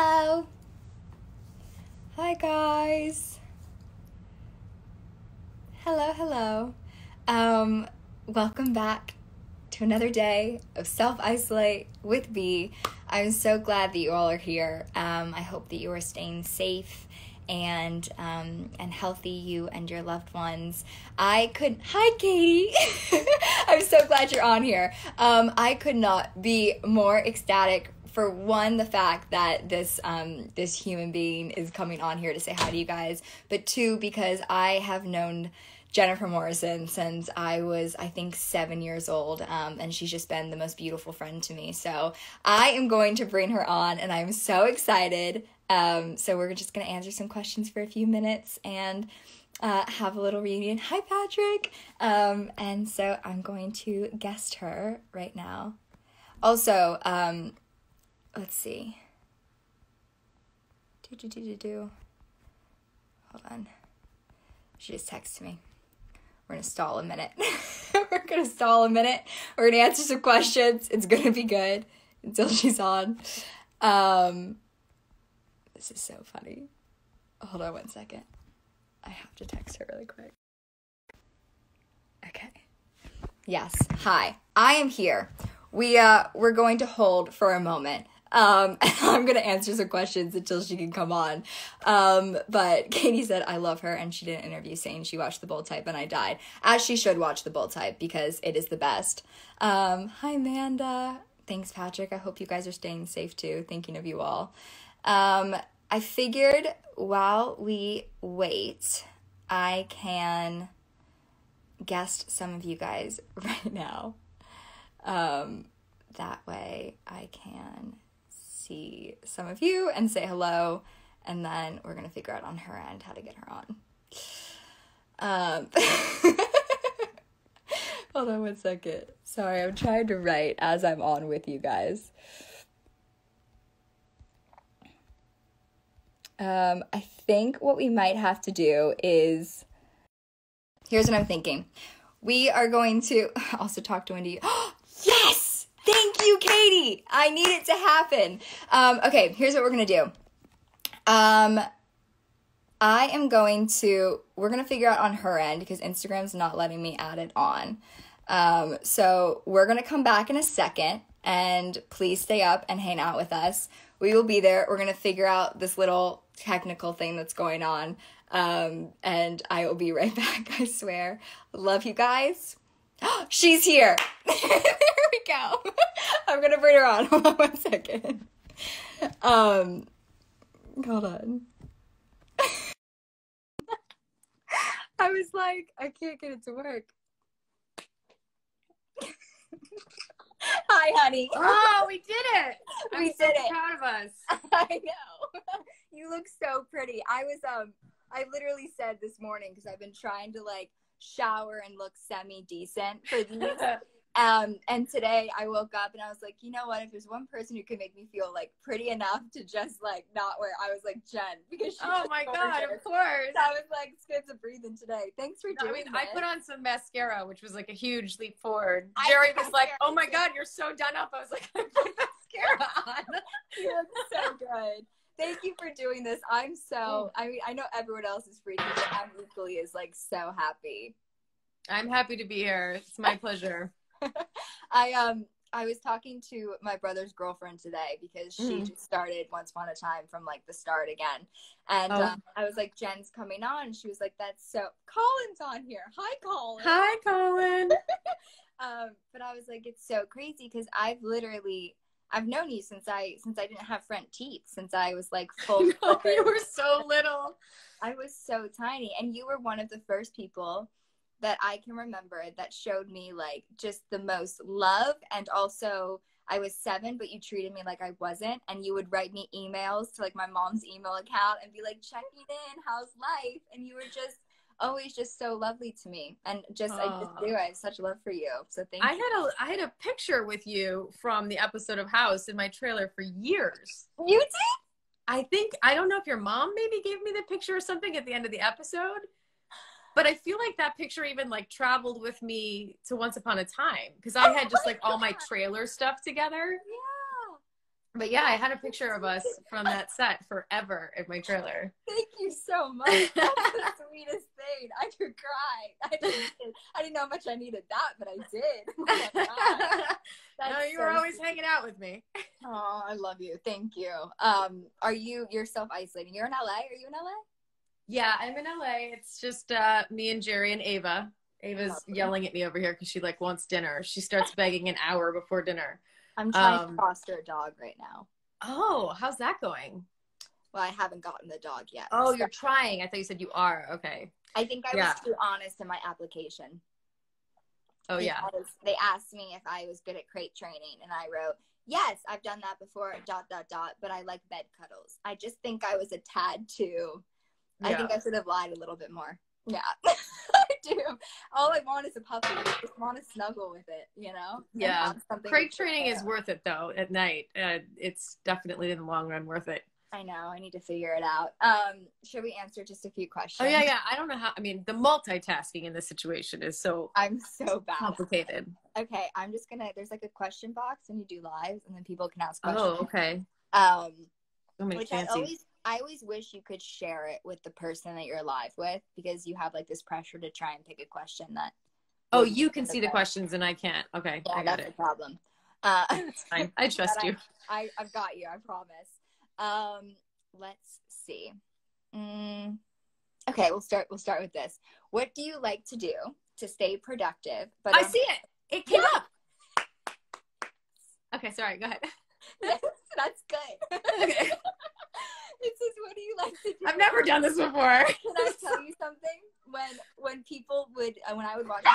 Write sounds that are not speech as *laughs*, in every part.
Hello. Hi, guys. Hello, hello. Um, welcome back to another day of self isolate with B. I'm so glad that you all are here. Um, I hope that you are staying safe and um, and healthy, you and your loved ones. I could hi Katie. *laughs* I'm so glad you're on here. Um, I could not be more ecstatic for one the fact that this um, this human being is coming on here to say hi to you guys, but two because I have known Jennifer Morrison since I was, I think, seven years old. Um, and she's just been the most beautiful friend to me. So I am going to bring her on, and I'm so excited. Um, so we're just going to answer some questions for a few minutes and uh, have a little reunion. Hi, Patrick. Um, and so I'm going to guest her right now. Also, um, let's see. Do, do, do, do, do. Hold on. She just texted me. We're gonna stall a minute. *laughs* We're gonna stall a minute. We're gonna answer some questions. It's gonna be good until she's on. Um, this is so funny. Hold on one second. I have to text her really quick. Okay. Yes. Hi. I am here. We uh we're going to hold for a moment. Um, *laughs* I'm gonna answer some questions until she can come on. Um, but *laughs* Katie said I love her, and she did an interview saying she watched the Bold Type and I died, as she should watch the Bold Type because it is the best. Um, hi Amanda. Thanks, Patrick. I hope you guys are staying safe too. Thinking of you all. Um, I figured while we wait, I can guest some of you guys *laughs* right now. Um, that way I can see some of you and say hello, and then we're gonna figure out on her end how to get her on. Um, *laughs* hold on one second. Sorry, I'm trying to write as I'm on with you guys. Um, I think what we might have to do is here's what I'm thinking. We are going to *laughs* also talk to Wendy. *gasps* you, Katie. I need it to happen. Um, okay, here's what we're gonna do. Um, I am going to. We're gonna figure out on her end because Instagram's not letting me add it on. Um, so we're gonna come back in a second, and please stay up and hang out with us. We will be there. We're gonna figure out this little technical thing that's going on. Um, and I will be *laughs* right back, I swear. Love you guys. *gasps* She's here. *laughs* go. *laughs* I'm gonna bring her on. *laughs* Hold on one second. Um, hold on. *laughs* I was like, I can't get it to work. Hi, honey. Oh, we did it. I'm We so did it. proud of us. I know. you look so pretty. I was um I literally said this morning because I've been trying to like shower and look semi decent for these. Um and today I woke up and I was like, you know what? If there's one person who can make me feel like pretty enough to just like not wear, I was like Jen because she's oh my god, of course. So I was like scared to breathing today. Thanks for I doing I mean, I put on some mascara, which was like a huge leap forward. I Jerry was like, "Oh my god, you're so done up." I was like, *laughs* "I put mascara on." you look so good. Thank you for doing this. I'm so I mean I know everyone else is freaking, but I'm equally is like so happy. I'm happy to be here. It's my pleasure. *laughs* I um I was talking to my brother's girlfriend today because she Mm. just started Once Upon a Time from like the start again, and Oh. um, I was like, Jen's coming on. And she was like, That's so. Colin's on here. Hi, Colin. Hi, Colin. *laughs* Um, but I was like, It's so crazy because I've literally I've known you since I since I didn't have front teeth since I was like *laughs* full. no, you were so little. I was so tiny, and you were one of the first people that I can remember that showed me like just the most love, and also I was seven, but you treated me like I wasn't, and you would write me emails to like my mom's email account and be like checking in, how's life, and you were just always just so lovely to me, and just I just do I have such love for you, so thank I you. had a I had a picture with you from the episode of House in my trailer for years. You did. I think I don't know if your mom maybe gave me the picture or something at the end of the episode. But I feel like that picture even like traveled with me to Once Upon a Time because I had just like all my trailer stuff together. Yeah. But yeah, I had a picture of us from that set forever in my trailer. Thank you so much. *laughs* That's the sweetest thing. I could cry. I didn't, I didn't know how much I needed that, but I did. Oh *laughs* no, you were always sweet. hanging out with me. Oh, I love you. Thank you. Um, are you you're self isolating? You're in LA. Are you in LA? Yeah, I'm in LA. It's just uh, me and Jerry and Ava. Ava's yelling at me over here because she like wants dinner. She starts *laughs* begging an hour before dinner. I'm trying um, to foster a dog right now. Oh, how's that going? Well, I haven't gotten the dog yet. Oh, so. you're trying. I thought you said you are. Okay. I think I yeah. was too honest in my application. Oh yeah. They asked me if I was good at crate training, and I wrote, "Yes, I've done that before." Dot dot dot. But I like bed cuddles. I just think I was a tad too. Yeah. I think I should have lied a little bit more. Yeah, *laughs* I do. All I want is a puppy. I just want to snuggle with it, you know? Yeah. Crate training is worth it though at night. Uh, it's definitely in the long run worth it. I know. I need to figure it out. Um, should we answer just a few questions? Oh yeah, yeah. I don't know how. I mean, the multitasking in this situation is so. I'm so bad. Complicated. Okay, I'm just gonna. There's like a question box when you do lives, and then people can ask questions. Oh, okay. Um, so many which fancy. I always I always wish you could share it with the person that you're live with because you have like this pressure to try and pick a question that. Oh, you can see the questions and I can't. Okay, yeah, I got it. The problem. Uh, *laughs* that's fine. *laughs* I trust you. I, I have got you. I promise. Um, let's see. Mm, okay, we'll start. We'll start with this. What do you like to do to stay productive? But I see it. It came yeah. up. Okay, sorry. Go ahead. *laughs* that's good. Okay. *laughs* It says, "What do you like to do?" I've never done this before. *laughs* Can I tell you something? When when people would uh, when I would watch this.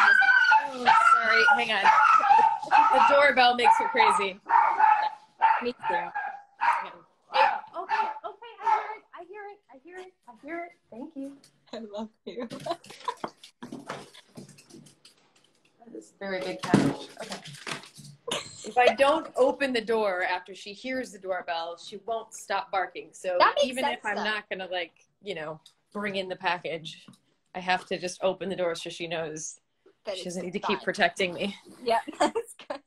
Oh, sorry, hang on. The doorbell makes her crazy. Me too. Okay, okay, I hear it. I hear it. I hear it. I hear it. Thank you. I love you. *laughs* that is very big catch. Okay if I don't open the door after she hears the doorbell, she won't stop barking. So even if I'm though. not gonna like, you know, bring in the package, I have to just open the door so she knows that she doesn't need to keep protecting me. Yeah, *laughs* that's good.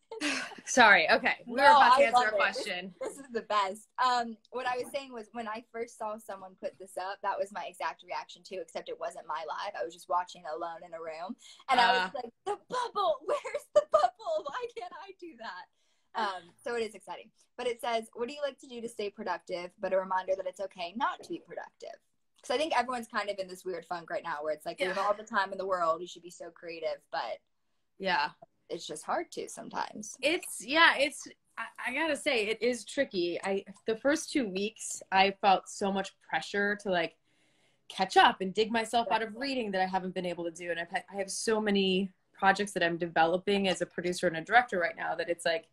Sorry. Okay, we no, were about to I answer a question. This, this, is the best. Um, what I was saying was when I first saw someone put this up, that was my exact reaction too. Except it wasn't my live. I was just watching alone in a room, and uh, I was uh. like, "The bubble. *laughs* Where's the bubble? Why can't I do that?" Um, so it is exciting. But it says, "What do you like to do to stay productive?" But a reminder that it's okay not to be productive. Because I think everyone's kind of in this weird funk right now, where it's like yeah. you have all the time in the world. You should be so creative, but yeah it's just hard to sometimes. It's yeah, it's I, I, gotta say it is tricky. I the first two weeks I felt so much pressure to like catch up and dig myself out of reading that I haven't been able to do, and I've had, I have so many projects that I'm developing as a producer and a director right now that it's like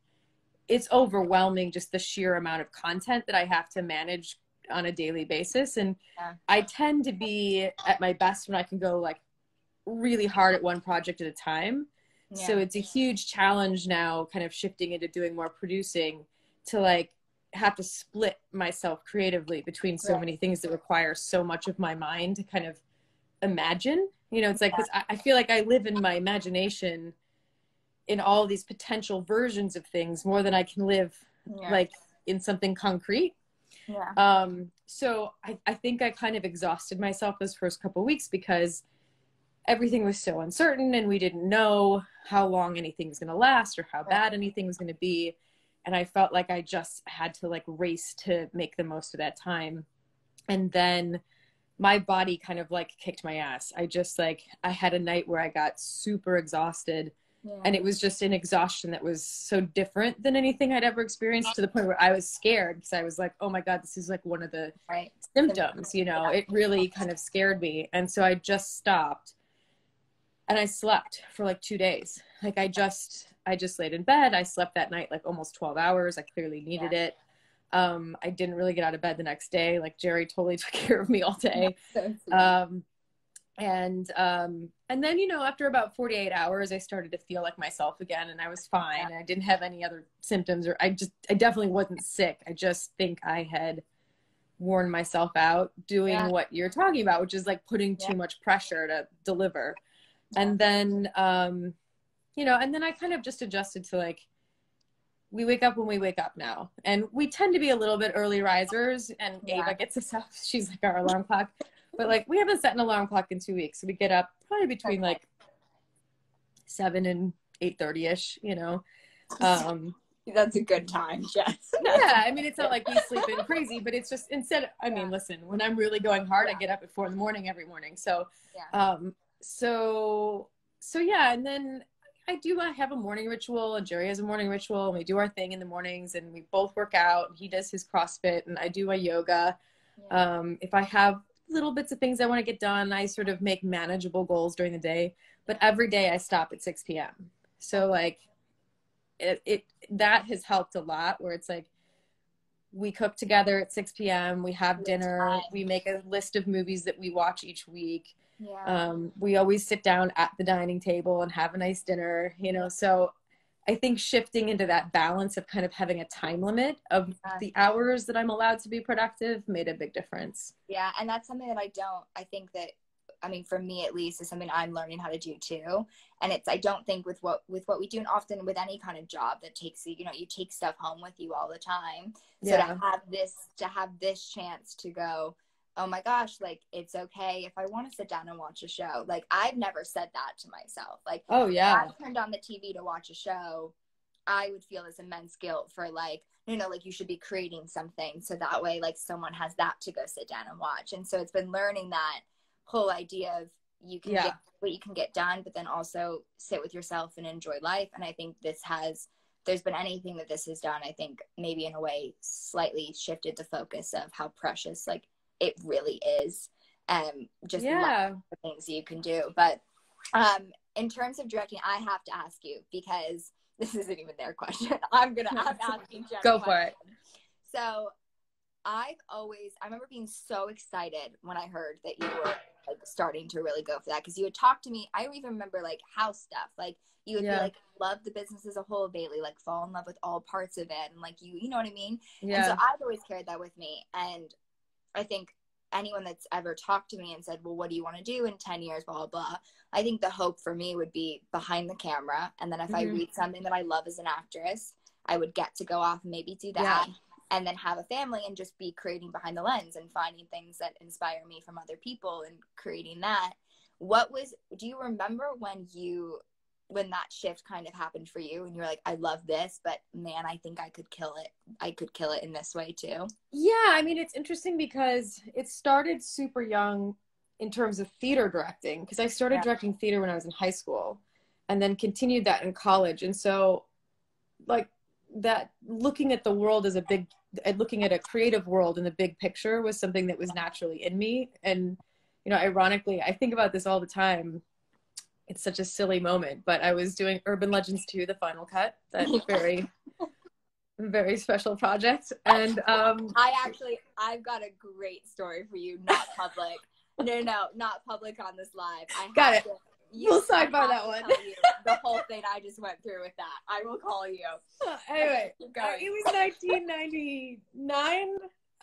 it's overwhelming just the sheer amount of content that I have to manage on a daily basis and yeah. I tend to be at my best when I can go like really hard at one project at a time so it's a huge challenge now, kind of shifting into doing more producing to like have to split myself creatively between so right. many things that require so much of my mind to kind of imagine. You know, it's like, yeah. I, I feel like I live in my imagination in all these potential versions of things more than I can live yeah. like in something concrete. Yeah. Um, so I, I think I kind of exhausted myself those first couple weeks because everything was so uncertain and we didn't know how long anything was going to last or how bad anything was going to be. And i felt like i just had to like race to make the most of that time. And then my body kind of like kicked my ass. I just like i had a night where i got super exhausted yeah. and it was just an exhaustion that was so different than anything i'd ever experienced to the point where i was scared because i was like oh my god this is like one of the right. symptoms you know? It really kind of scared me. And so i just stopped and I slept for like two days. Like I just I just laid in bed. I slept that night like almost 12 hours. I clearly needed yeah. it. Um, I didn't really get out of bed the next day. Like Jerry totally *laughs* took care of me all day. um, and um, and then you know after about 48 hours, I started to feel like myself again, and I was fine. Yeah. I didn't have any other symptoms, or I just I definitely wasn't sick. I just think I had worn myself out doing yeah. what you're talking about, which is like putting too much pressure to deliver and then um you know and then i kind of just adjusted to like we wake up when we wake up now. And we tend to be a little bit early risers and Yeah. Ava gets us up. She's like our alarm clock. But like we haven't set an alarm clock in two weeks. So we get up probably between like seven and eight thirty ish, you know. *laughs* Um That's a good time, Jess. *laughs* yeah, I mean it's not like we sleep in crazy, but it's just instead I mean, Yeah. listen, when I'm really going hard, I get up at four in the morning every morning. So Yeah. um so so yeah, and then I do I have a morning ritual and Jerry has a morning ritual and we do our thing in the mornings and we both work out. He does his CrossFit and I do my yoga. Yeah. Um, if I have little bits of things I want to get done, I sort of make manageable goals during the day. But every day I stop at 6 p.m. So like it, it that has helped a lot where it's like we cook together at 6 p.m. We have dinner. We make a list of movies that we watch each week yeah. um, we always sit down at the dining table and have a nice dinner you know so i think shifting into that balance of kind of having a time limit of Yeah. the hours that i'm allowed to be productive made a big difference Yeah, and that's something that I don't. I think that, I mean, for me at least, is something I'm learning how to do too. And it's I don't think with what with what we do, and often with any kind of job that takes you, you know, you take stuff home with you all the time. So Yeah. to have this to have this chance to go, oh my gosh, like it's okay if I want to sit down and watch a show. Like I've never said that to myself. Like oh yeah if I turned on the TV to watch a show, I would feel this immense guilt for like, you know, like you should be creating something so that way like someone has that to go sit down and watch. And so it's been learning that whole idea of you can Yeah. get what you can get done, but then also sit with yourself and enjoy life. And I think this has there's been anything that this has done, I think maybe in a way slightly shifted the focus of how precious like it really is. Um just yeah the things you can do. But um, in terms of directing, I have to ask you because *laughs* this isn't even their question. *laughs* I'm gonna I'm *laughs* asking Jen. Go for it. So I've always I remember being so excited when I heard that you were like starting to really go for that because you would talk to me. I even remember like house stuff. Like you would Yeah. be like love the business as a whole, Bailee. Like fall in love with all parts of it, and like you, you know what I mean. And so I've always carried that with me. And I think anyone that's ever talked to me and said, Well, what do you want to do in 10 years? Blah, blah, blah. I think the hope for me would be behind the camera. And then if I Mhm. read something that I love as an actress, I would get to go off and maybe do that. And then have a family and just be creating behind the lens and finding things that inspire me from other people and creating that. What was, do you remember when you, when that shift kind of happened for you and you're like, I love this, but man, I think I could kill it. I could kill it in this way too. Yeah, I mean, it's interesting because it started super young in terms of theater directing because I started Yeah. directing theater when I was in high school and then continued that in college. And so, like, that looking at the world as a big, looking at a creative world in the big picture was something that was naturally in me. And, you know, ironically, I think about this all the time. It's such a silly moment, but I was doing Urban Legends 2, the final cut, that *laughs* very, very special project. And, um, I actually, I've got a great story for you, not public. no, no, no, not public on this live. I Got have it. To, We'll I sidebar that one. you the whole thing I just went through with that. I will call you. *laughs* anyway, *laughs* it was 1999.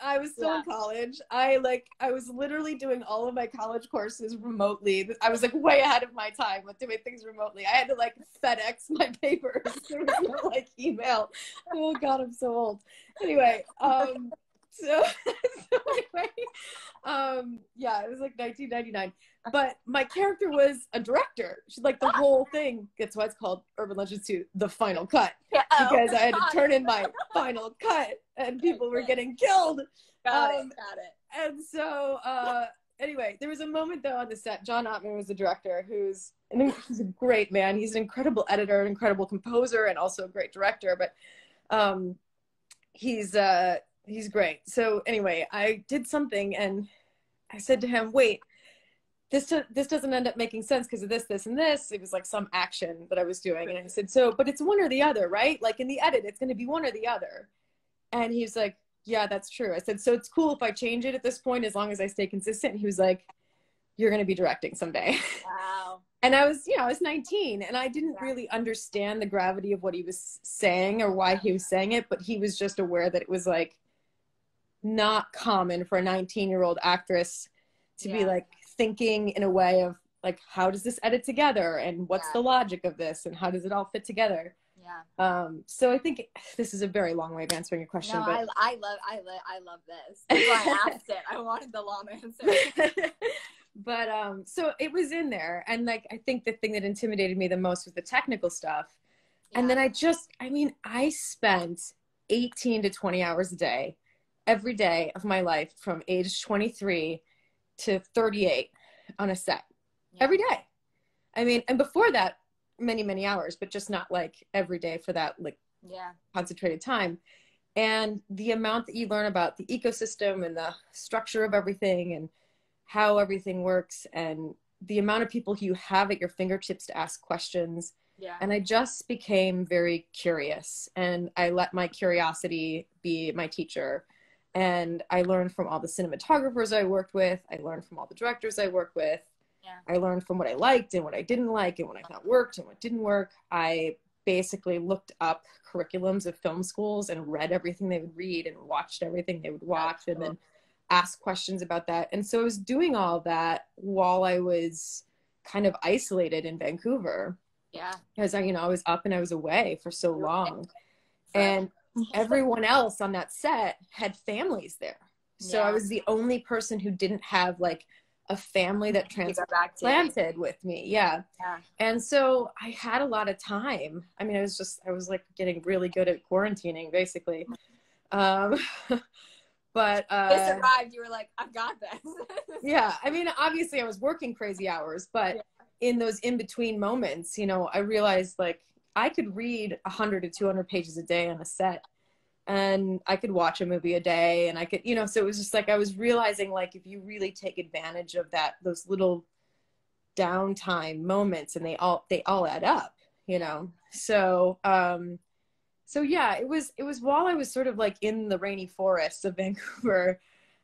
I was still in college. I like I was literally doing all of my college courses remotely. I was like way ahead of my time with doing things remotely. I had to like FedEx *laughs* my papers. There was no like email. Oh god, I'm so old. Anyway, um *laughs* so, *laughs* so anyway, um yeah, it was like 1999. But my character was a director. She's like the whole thing. That's why it's called Urban Legends 2, the final cut Yeah, oh, because I had to turn in my final cut and people were getting killed. Got um, it. Got it. And so, uh, anyway, there was a moment though on the set. John Ottman was the director, who's an, he's a great man. He's an incredible editor, an incredible composer, and also a great director. But um, he's uh, he's great. So anyway, I did something, and I said to him, "Wait." This, do- this doesn't end up making sense because of this, this, and this. It was like some action that I was doing. And I said, So, but it's one or the other, right? Like in the edit, it's going to be one or the other. And he's like, yeah, that's true. I said, so it's cool if I change it at this point as long as I stay consistent. And he was like, you're going to be directing someday. Wow. *laughs* And I was, you know, I was 19 and I didn't Yeah. really understand the gravity of what he was saying or why he was saying it, but he was just aware that it was like not common for a 19 year old actress to be like thinking in a way of like, how does this edit together? And what's Yeah. the logic of this? And how does it all fit together? Yeah. Um, so I think this is a very long way of answering your question. No, but... I, I love I love I love this. I asked it. I wanted the long answer. *laughs* but um, so it was in there, and like I think the thing that intimidated me the most was the technical stuff. Yeah. And then I just, I mean, I spent 18 to 20 hours a day, every day of my life from age 23 to 38 on a set, yeah. every day. I mean, and before that, many many hours but just not like every day for that like yeah concentrated time and the amount that you learn about the ecosystem and the structure of everything and how everything works and the amount of people you have at your fingertips to ask questions yeah. and i just became very curious and i let my curiosity be my teacher and i learned from all the cinematographers i worked with i learned from all the directors i worked with yeah. I learned from what I liked and what I didn't like and what I thought worked and what didn't work. I basically looked up curriculums of film schools and read everything they would read and watched everything they would watch and then asked questions about that. And so I was doing all that while I was kind of isolated in Vancouver. Yeah. Because I, you know, I was up and I was away for so long. And everyone else on that set had families there. So yeah. I was the only person who didn't have like a family that transplanted with me. Yeah. yeah. And so I had a lot of time. I mean, I was just, I was like getting really good at quarantining basically. Um, *laughs* but, uh, this arrived, you were like, I've got this. yeah. I mean, obviously I was working crazy hours, but yeah. in those in between moments, you know, I realized like I could read 100 to 200 pages a day on a set and I could watch a movie a day and I could, you know, so it was just like I was realizing like if you really take advantage of that those little downtime moments and they all they all add up, you know. So um so yeah, it was it was while I was sort of like in the rainy forests of *laughs* Vancouver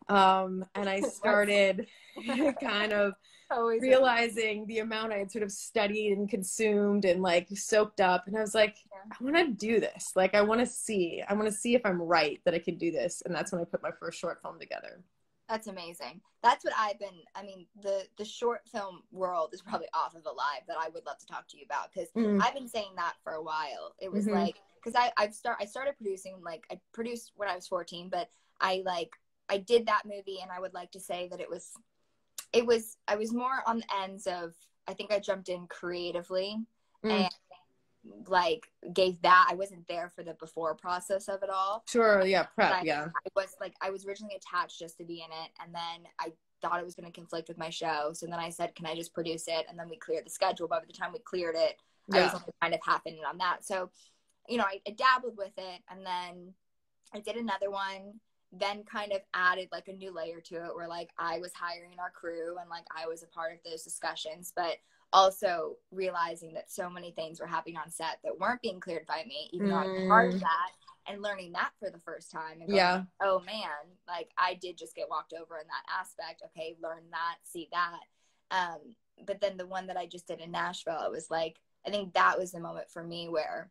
um and I *laughs* started *laughs* kind of Always realizing the amount I had sort of studied and consumed and like soaked up. And I was like, yeah. I want to do this. Like, I want to see, I want to see if I'm right that I can do this. And that's when I put my first short film together. That's amazing. That's what I've been. I mean, the the short film world is probably off of a live that I would love to talk to you about because mm-hmm. I've been saying that for a while. It was mm-hmm. like because I I've start I started producing like I produced when I was fourteen, but I like I did that movie and I would like to say that it was it was I was more on the ends of I think I jumped in creatively mm. and like gave that I wasn't there for the before process of it all. Sure, yeah, prep, I, yeah. I was like I was originally attached just to be in it and then I thought it was going to conflict with my show. So then I said, "Can I just produce it?" And then we cleared the schedule. But by the time we cleared it, yeah. I was kind of half in on that. So, you know, I, I dabbled with it, and then I did another one then kind of added like a new layer to it where like I was hiring our crew and like I was a part of those discussions, but also realizing that so many things were happening on set that weren't being cleared by me, even mm. though I'm part of mm. that and learning that for the first time and going, yeah. oh man, like I did just get walked over in that aspect. Okay, learn that, see that. Um, but then the one that I just did in Nashville, it was like I think that was the moment for me where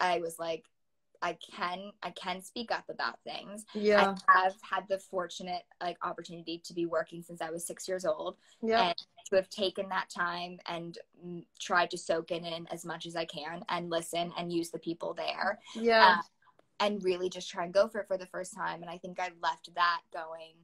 I was like, I can I can speak up about things. Yeah. I have had the fortunate like opportunity to be working since I was six years old. Yeah. And to have taken that time and tried to soak it in as much as I can and listen and use the people there. Yeah. Uh, and really just try and go for it for the first time. And I think I left that going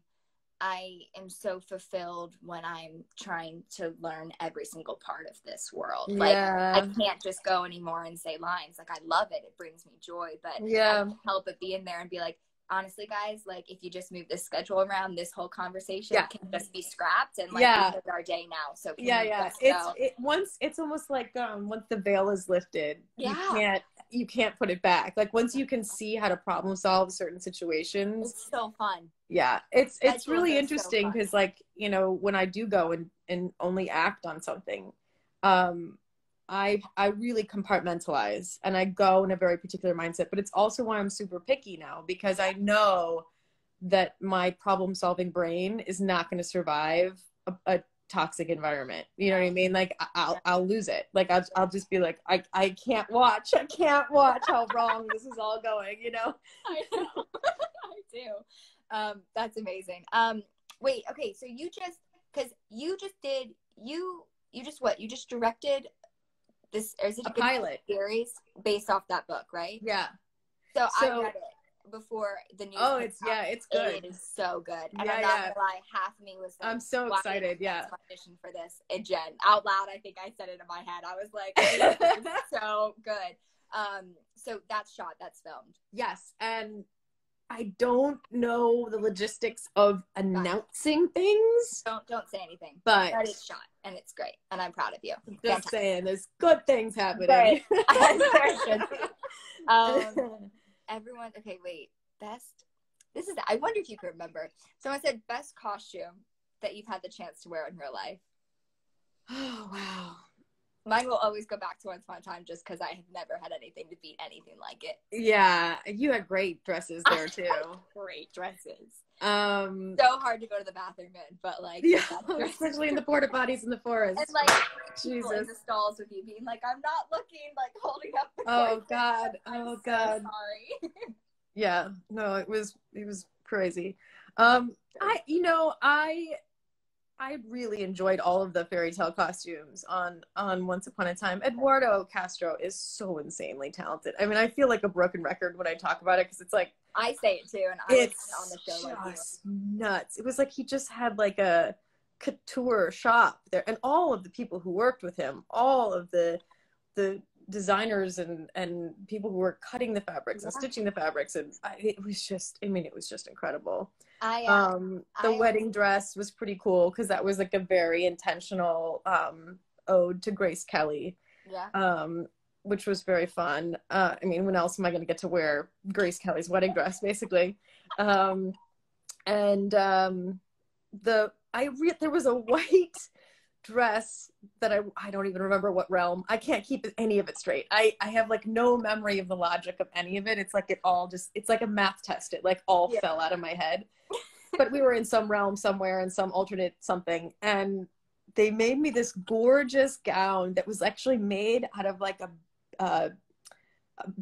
I am so fulfilled when I'm trying to learn every single part of this world. Yeah. Like I can't just go anymore and say lines. Like I love it. It brings me joy. But yeah. I help it be in there and be like, honestly, guys, like if you just move this schedule around, this whole conversation yeah. can just be scrapped and like yeah. our day now. So yeah, yeah. It's it, once it's almost like um once the veil is lifted, yeah. you can't you can't put it back. Like once you can see how to problem solve certain situations, it's so fun. Yeah, it's it's really interesting because so like you know when I do go and and only act on something, um, I I really compartmentalize and I go in a very particular mindset. But it's also why I'm super picky now because I know that my problem solving brain is not going to survive a, a toxic environment. You know what I mean? Like I'll I'll lose it. Like I'll I'll just be like I I can't watch. I can't watch how wrong this is all going. You know? *laughs* I know. *laughs* I do. Um, that's amazing. Um, wait. Okay. So you just because you just did you you just what you just directed this is it a pilot series based off that book, right? Yeah. So, So- I read it before the news. Oh, it's out. yeah, it's good. It is so good. And Yeah, I'm not yeah. gonna lie, half of me was like, I'm so excited. Yeah. audition for this. And Jen, out loud, I think I said it in my head. I was like, is *laughs* so good. Um, so that's shot, that's filmed. Yes, and I don't know the logistics of announcing things, Don't don't say anything. but But it's shot and it's great. And I'm proud of you. just Fantastic. saying, there's good things happening. Right. There should be. Um, everyone okay wait best this is i wonder if you can remember someone said best costume that you've had the chance to wear in real life oh wow. Mine will always go back to once upon a time just because i have never had anything to beat anything like it Yeah, you had great dresses there *laughs* too. great dresses Um, so hard to go to the bathroom in but like yeah, the best dresses. especially in the porta potties in the forest. and like people in Jesus. the stalls with you being like i'm not looking like holding up the Oh. God. *laughs* I'm Oh so God. sorry *laughs* Yeah. No, it was it was crazy. Um, I you know I I really enjoyed all of the fairy tale costumes on on Once Upon a Time. Eduardo Castro is so insanely talented. I mean, I feel like a broken record when I talk about it because it's like i say it too and i it's on the show like just nuts. It was like he just had like a couture shop there, and all of the people who worked with him, all of the the designers and and people who were cutting the fabrics and stitching the fabrics, and I, it was just, I mean, it was just incredible. I uh, Um, the I- wedding dress was pretty cool because that was like a very intentional um ode to Grace Kelly yeah um, which was very fun. Uh, I mean, when else am I going to get to wear Grace Kelly's wedding dress, basically? Um, and um, the I re- there was a *laughs* white dress that I I don't even remember what realm. I can't keep any of it straight. I I have like no memory of the logic of any of it. It's like it all just it's like a math test. It like all Yeah. fell out of my head. *laughs* but we were in some realm somewhere in some alternate something and they made me this gorgeous gown that was actually made out of like a uh,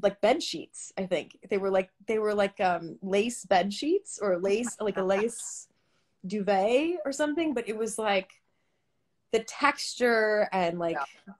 like bed sheets i think they were like they were like um lace bed sheets or lace like a lace *laughs* duvet or something but it was like the texture and like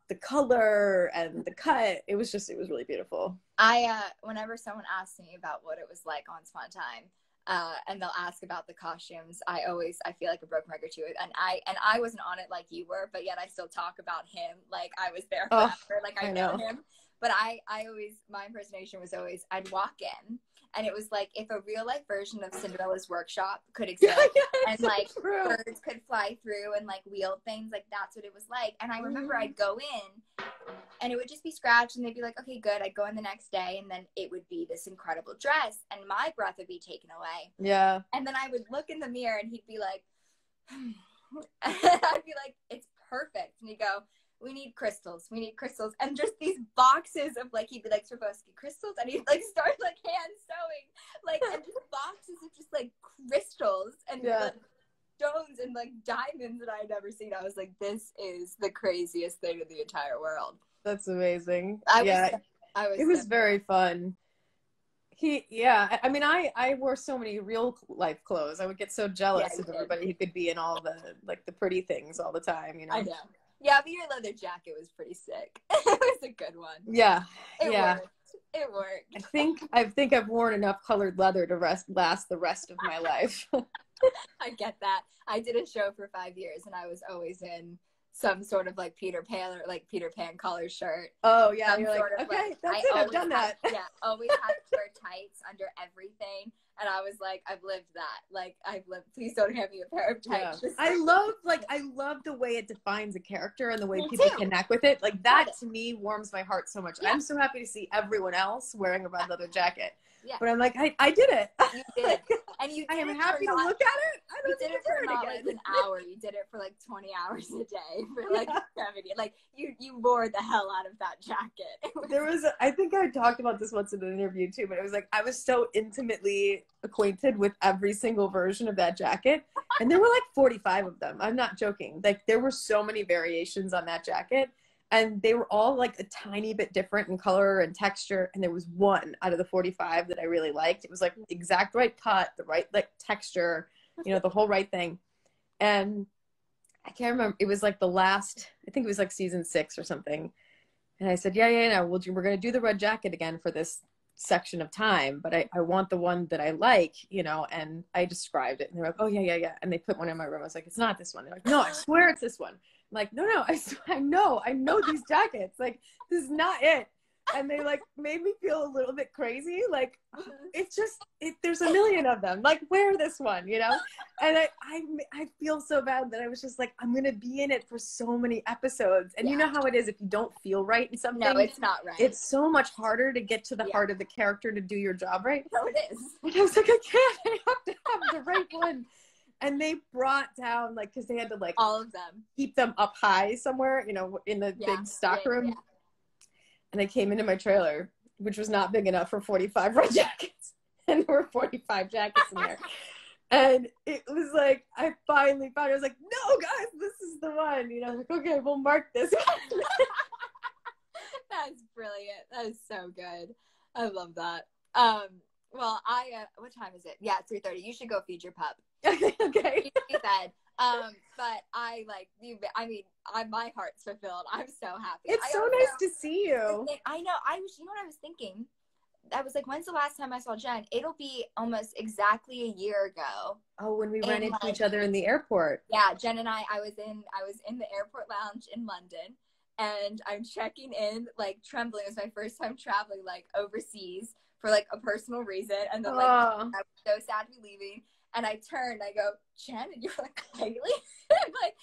the color and the cut it was just it was really beautiful I uh whenever someone asks me about what it was like on Spawn Time, uh, and they'll ask about the costumes, I always I feel like a broken record too. And I and I wasn't on it like you were, but yet I still talk about him like I was there Oh, forever, like I, I know. know. him. But I I always my impersonation was always I'd walk in and it was like if a real life version of Cinderella's workshop could *laughs* exist and like birds could fly through and like wield things like that's what it was like. And i remember Mhm. i'd go in and it would just be scratched and they'd be like okay good. I'd go in the next day and then it would be this incredible dress and my breath would be taken away. Yeah. And then i would look in the mirror and he'd be like *sighs* *laughs* i'd be like it's perfect. And he'd go we need crystals we need crystals and just these boxes of like he'd be like Swarovski crystals and he'd *laughs* like start like hand sewing like and just *laughs* boxes of just like crystals and Yeah. like, stones and like diamonds that I'd never seen. I was like, this is the craziest thing in the entire world. that's amazing I yeah was, I was, it was very fun he yeah I- i mean i i wore so many real life clothes i would get so jealous you of everybody who could be in all the like the pretty things all the time you know I know. Yeah, but your leather jacket was pretty sick. *laughs* it was a good one. yeah It yeah worked. It i think i think i've worn enough colored leather to rest last the rest of my life *laughs* I get that. I did a show for five years and I was always in some sort of like Peter Pan or like Peter Pan collar shirt. oh yeah some you're like okay like- that's I it i've done had- that yeah, always had to wear tights under everything. And I was like, I've lived that. Like, I've lived. Please don't hand me a pair of tights. Just- I love like I love the way it defines a character and the way Me people too. connect with it. Like that to me warms my heart so much. Yeah. I'm so happy to see everyone else wearing a red leather jacket. Yeah. But I'm like, I, I did it. *laughs* You did. And you I am happy to not- look at it. I You don't did it for not like an *laughs* hour. You did it for like twenty hours a day *laughs* for like seventy. Like you, you wore the hell out of that jacket. Was- There was, I think I talked about this once in an interview too, but it was like I was so intimately acquainted with every single version of that jacket, and there were like 45 of them. I'm not joking. Like there were so many variations on that jacket, and they were all like a tiny bit different in color and texture. And there was one out of the 45 that I really liked. It was like exact right cut, the right like texture, you know, the whole right thing. And I can't remember. It was like the last. I think it was like season six or something And I said, yeah, yeah, yeah. We'll, we're going to do the red jacket again for this section of time, but I, I want the one that I like, you know, and I described it and they're like, oh yeah, yeah, yeah. And they put one in my room. I was like, it's not this one. They're like, no, I swear it's this one. I'm like, no, no, *laughs* I, I know, I know these jackets. Like, this is not it and they like made me feel a little bit crazy. Like *gasps* mm-hmm. it's just it, there's a million of them. Like wear this one, you know. And I, I I feel so bad that I was just like I'm gonna be in it for so many episodes. And yeah. you know how it is if you don't feel right in something. No, it's not right. It's so much harder to get to the yeah. heart of the character to do your job right. No, it is. And *laughs* I was like, I can't. I have to have the right one and they brought down like because they had to like all of them keep them up high somewhere you know in the yeah, big stock room yeah and I came into my trailer, which was not big enough for 45 *laughs* red jackets. And there were 45 jackets in there. *laughs* and it was like, I finally found it. I was like, no, guys, this is the one. You know, like, okay, we'll mark this *laughs* That's brilliant. That is so good. I love that. Um, well, I, uh, what time is it? Yeah, 3.30. You should go feed your pup. *laughs* okay. okay. He said, um, but I like you. I mean, I my heart's fulfilled. I'm so happy. It's I so nice to see you. I know. I was. You know what I was thinking? I was like, when's the last time I saw Jen? It'll be almost exactly a year ago. Oh, when we ran into like, each other in the airport. Yeah, Jen and I. I was in. I was in the airport lounge in London, and I'm checking in, like trembling. It was my first time traveling, like overseas for like a personal reason, and then like oh. I was so sad to be leaving. And I turned, I go, Jen, and you're like, *laughs* Haley? *laughs* like,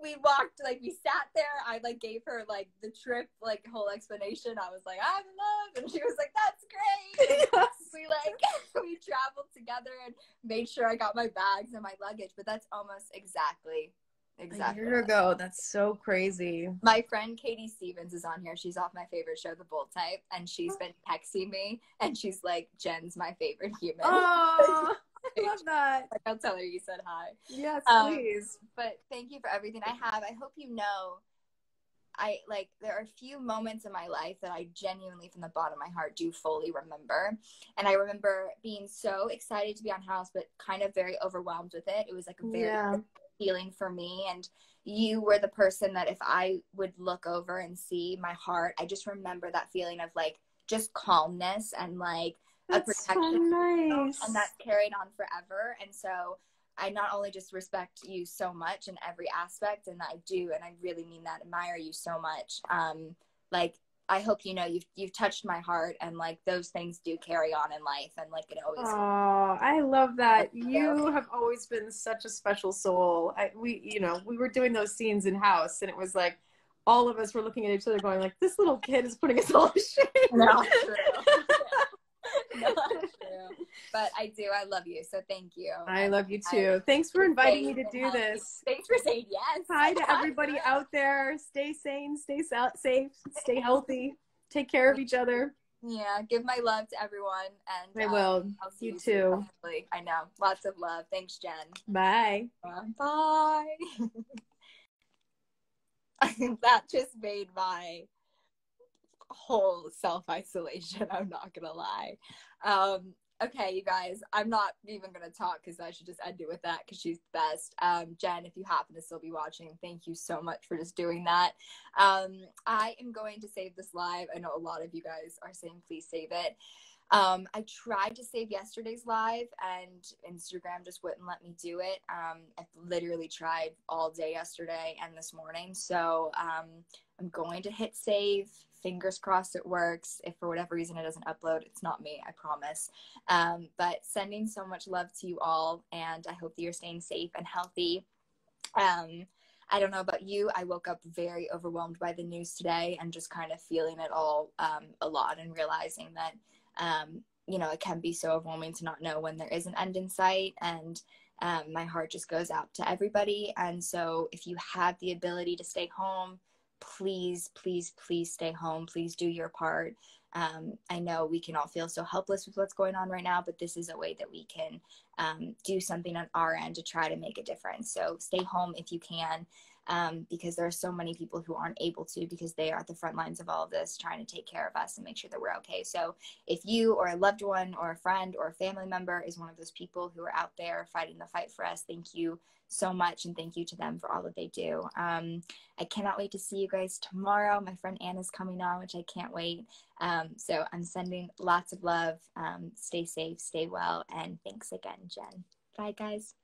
we walked, like, we sat there. I, like, gave her, like, the trip, like, whole explanation. I was like, I'm in love. And she was like, that's great. *laughs* yes. We, like, we traveled together and made sure I got my bags and my luggage. But that's almost exactly Exactly. A year ago. That's so crazy. My friend Katie Stevens is on here. She's off my favorite show, The Bold Type, and she's oh. been texting me, and she's like, "Jen's my favorite human." I love that. Like, I'll tell her you said hi. Yes, um, please. But thank you for everything I have. I hope you know. I like there are a few moments in my life that I genuinely from the bottom of my heart do fully remember. And I remember being so excited to be on house but kind of very overwhelmed with it. It was like a very yeah. feeling for me and you were the person that if I would look over and see my heart, I just remember that feeling of like just calmness and like that's a protection so nice. and that's carried on forever and so i not only just respect you so much in every aspect and i do and i really mean that admire you so much um like I hope you know you've you've touched my heart and like those things do carry on in life and like it always. Oh, I love that. You have always been such a special soul. I we you know we were doing those scenes in house and it was like all of us were looking at each other going like this little kid is putting us all to shame. *laughs* No, but I do. I love you. So thank you. I love you too. I, Thanks for inviting me to do this. Thanks for saying yes. Hi to everybody *laughs* out there. Stay sane, stay safe, stay healthy. Take care of each other. Yeah, give my love to everyone. And I will. Um, I'll see you, you too. I know. Lots of love. Thanks, Jen. Bye. Bye. *laughs* that just made my whole self isolation. I'm not gonna lie. Um, okay, you guys, I'm not even gonna talk because I should just end it with that because she's the best. Um, Jen, if you happen to still be watching, thank you so much for just doing that. Um, I am going to save this live. I know a lot of you guys are saying please save it. Um, I tried to save yesterday's live and Instagram just wouldn't let me do it. Um, I literally tried all day yesterday and this morning. So um, I'm going to hit save fingers crossed it works. If for whatever reason it doesn't upload, it's not me, I promise. Um, but sending so much love to you all, and I hope that you're staying safe and healthy. Um, I don't know about you. I woke up very overwhelmed by the news today and just kind of feeling it all um, a lot and realizing that, um, you know, it can be so overwhelming to not know when there is an end in sight. And um, my heart just goes out to everybody. And so if you have the ability to stay home, please, please, please stay home. Please do your part. Um, I know we can all feel so helpless with what's going on right now, but this is a way that we can um, do something on our end to try to make a difference. So stay home if you can. Um, because there are so many people who aren't able to because they are at the front lines of all of this trying to take care of us and make sure that we're okay. So if you or a loved one or a friend or a family member is one of those people who are out there fighting the fight for us, thank you so much and thank you to them for all that they do. Um, I cannot wait to see you guys tomorrow. My friend Anna's coming on, which I can't wait. Um, so I'm sending lots of love. Um, stay safe, stay well, and thanks again, Jen. Bye, guys.